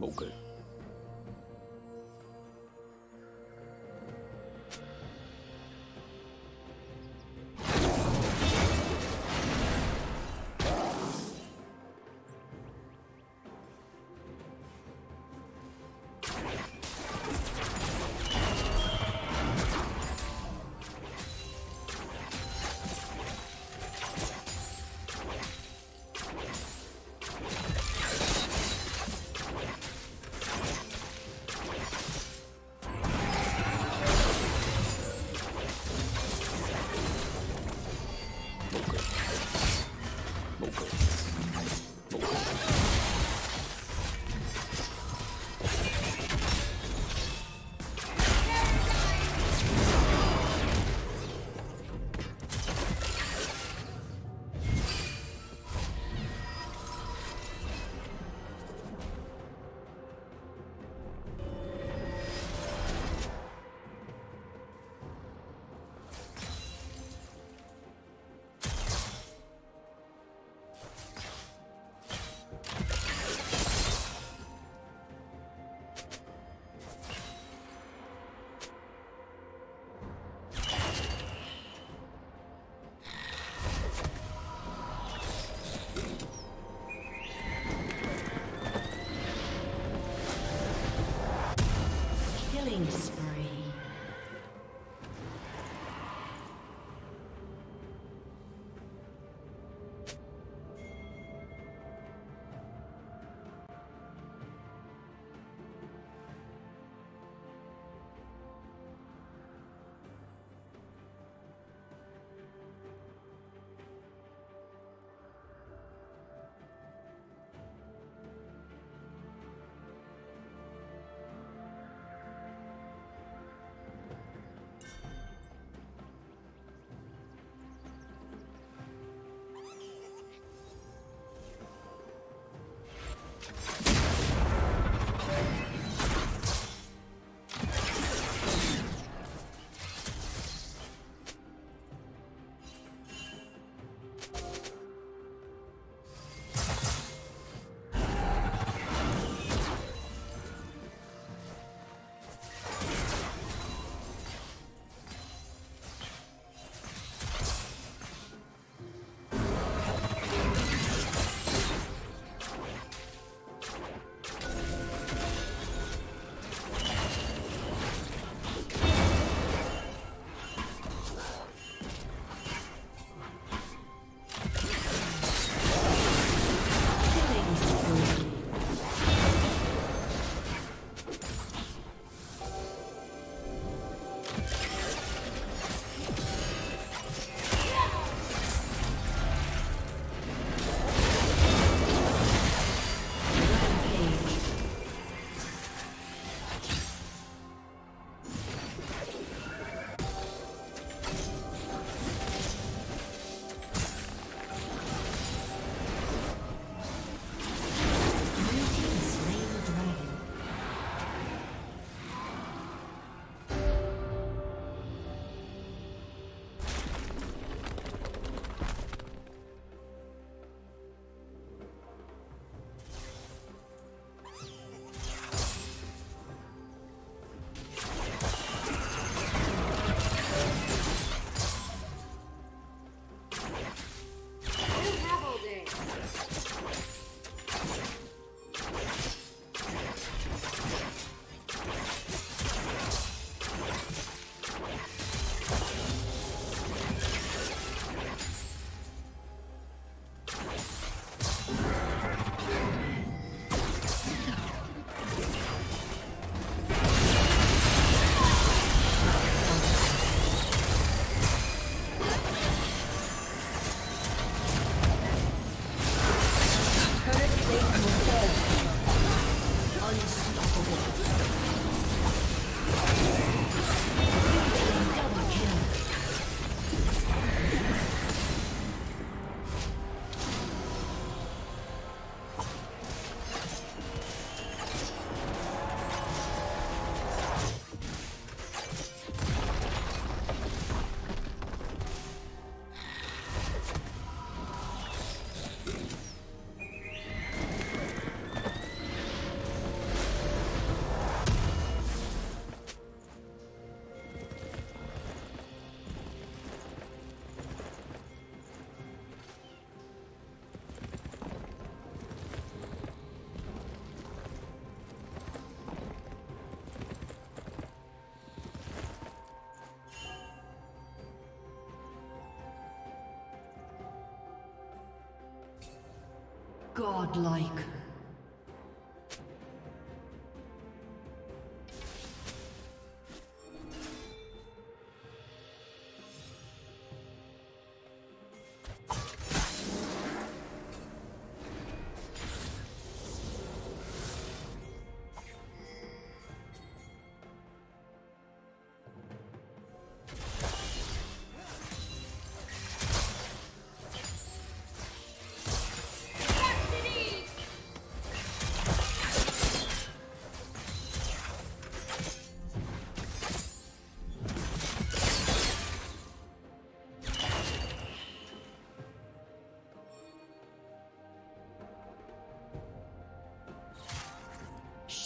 Okay. Godlike.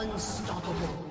Unstoppable.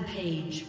Rampage